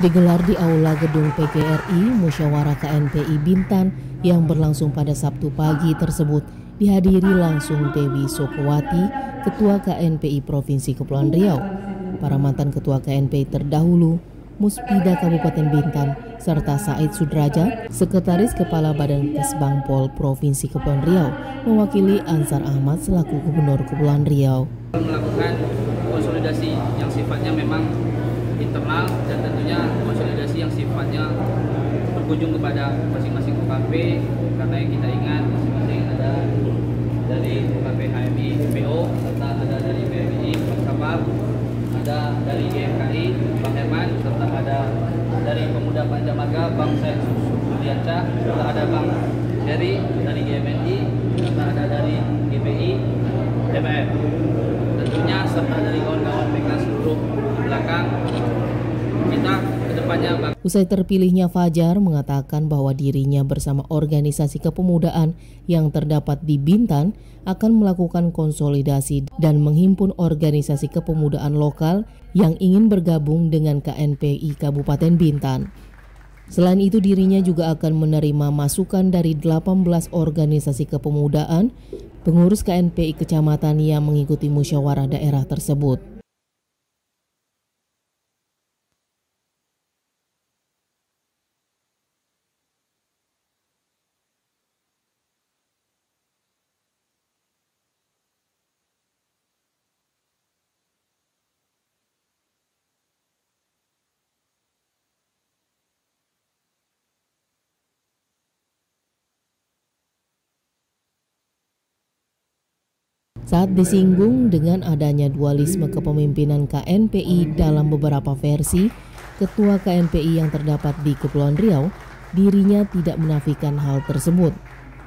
digelar di Aula Gedung PGRI Musyawarah KNPI Bintan yang berlangsung pada Sabtu pagi tersebut dihadiri langsung Dewi Sokowati, Ketua KNPI Provinsi Kepulauan Riau, para mantan Ketua KNPI terdahulu, Muspida Kabupaten Bintan, serta Said Sudraja, Sekretaris Kepala Badan Kesbangpol Provinsi Kepulauan Riau, mewakili Ansar Ahmad selaku Gubernur Kepulauan Riau. Melakukan konsolidasi yang sifatnya memang internal dan tentunya konsolidasi yang sifatnya berkunjung kepada masing-masing UKP karena yang kita ingat masing-masing ada dari UKP HMI BO serta ada dari BMI Bang Kapal ada dari GMKI Bang Herman serta ada dari Pemuda Panjamaga Bang Sen Sudianca serta ada Bang Jerry dari GMNI serta ada dari GPI DPR tentunya serta dari kawan-kawan PK seluruh belakang kita ke depannya Usai terpilihnya Fajar mengatakan bahwa dirinya bersama organisasi kepemudaan yang terdapat di Bintan akan melakukan konsolidasi dan menghimpun organisasi kepemudaan lokal yang ingin bergabung dengan KNPI Kabupaten Bintan. Selain itu dirinya juga akan menerima masukan dari 18 organisasi kepemudaan pengurus KNPI kecamatan yang mengikuti musyawarah daerah tersebut. Saat disinggung dengan adanya dualisme kepemimpinan KNPI dalam beberapa versi, Ketua KNPI yang terdapat di Kepulauan Riau, dirinya tidak menafikan hal tersebut.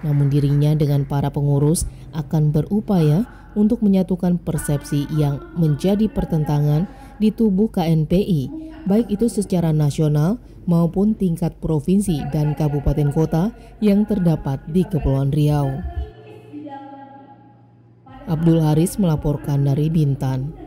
Namun dirinya dengan para pengurus akan berupaya untuk menyatukan persepsi yang menjadi pertentangan di tubuh KNPI, baik itu secara nasional maupun tingkat provinsi dan kabupaten kota yang terdapat di Kepulauan Riau. Abdul Haris melaporkan dari Bintan.